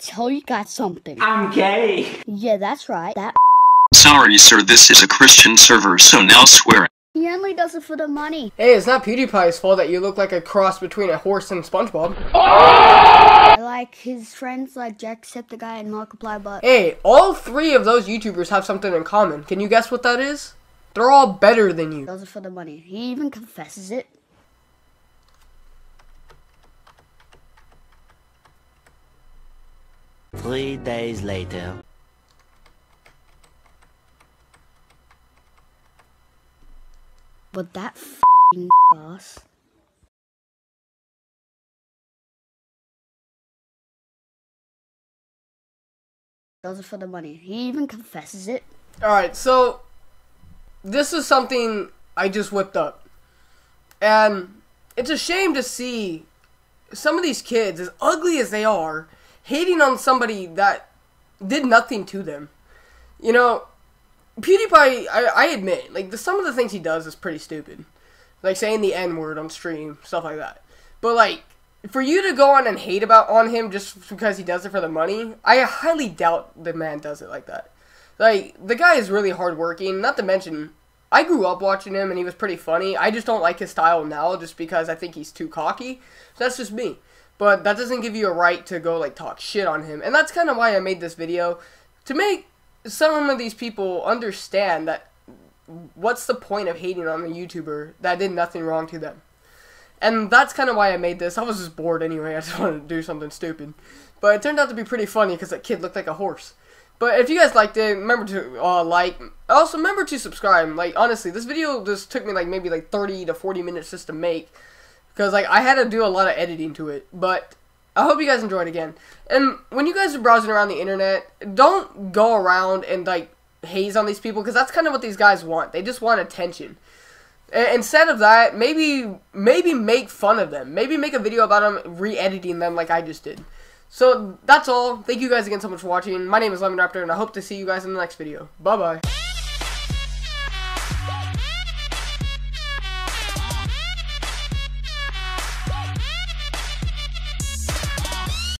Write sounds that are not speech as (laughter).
to tell you guys something. I'm gay. Yeah, that's right. That Sorry, sir, this is a Christian server, so now swear. he only does it for the money. Hey, it's not PewDiePie's fault that you look like a cross between a horse and SpongeBob. I (laughs) like his friends like Jacksepticeye and Markiplier, but Hey, all three of those YouTubers have something in common. Can you guess what that is? They're all better than you. does it for the money. He even confesses it. Three days later. But that f***ing boss. Does it for the money. He even confesses it. Alright, so this is something I just whipped up. And it's a shame to see some of these kids, as ugly as they are, hating on somebody that did nothing to them. You know, PewDiePie, I, I admit, like, the, some of the things he does is pretty stupid. Like saying the N word on stream, stuff like that. But, like, for you to go on and hate about on him just because he does it for the money, I highly doubt the man does it like that. Like, the guy is really hardworking, not to mention, I grew up watching him and he was pretty funny. I just don't like his style now just because I think he's too cocky. So that's just me. But that doesn't give you a right to go, like, talk shit on him. And that's kind of why I made this video. To make some of these people understand that what's the point of hating on a YouTuber that did nothing wrong to them. And that's kind of why I made this. I was just bored anyway. (laughs) I just wanted to do something stupid. But it turned out to be pretty funny because that kid looked like a horse. But if you guys liked it, remember to uh, like. Also, remember to subscribe. Like, honestly, this video just took me like maybe like 30 to 40 minutes just to make. Because, like, I had to do a lot of editing to it. But I hope you guys enjoyed again. And when you guys are browsing around the internet, don't go around and, like, haze on these people. Because that's kind of what these guys want. They just want attention. Instead of that, maybe maybe make fun of them. Maybe make a video about them re-editing them like I just did. So that's all. Thank you guys again so much for watching. My name is Lemon Raptor, and I hope to see you guys in the next video. Bye bye.